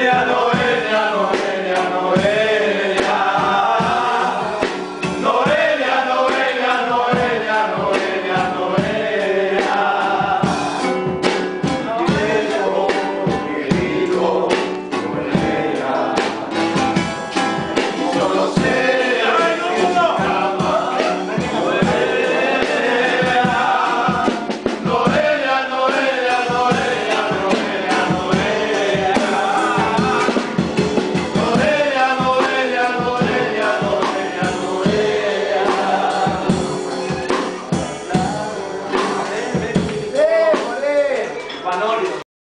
Florianópolis.